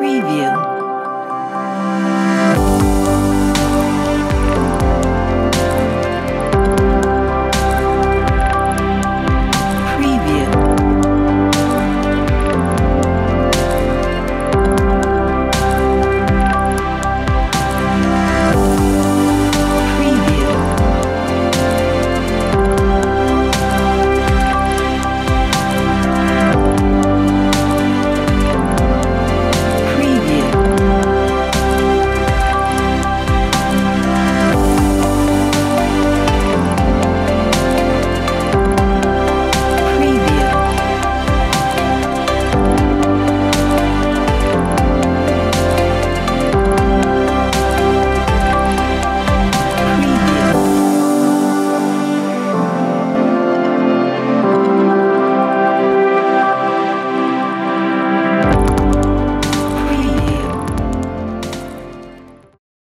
preview.